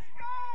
Let's go!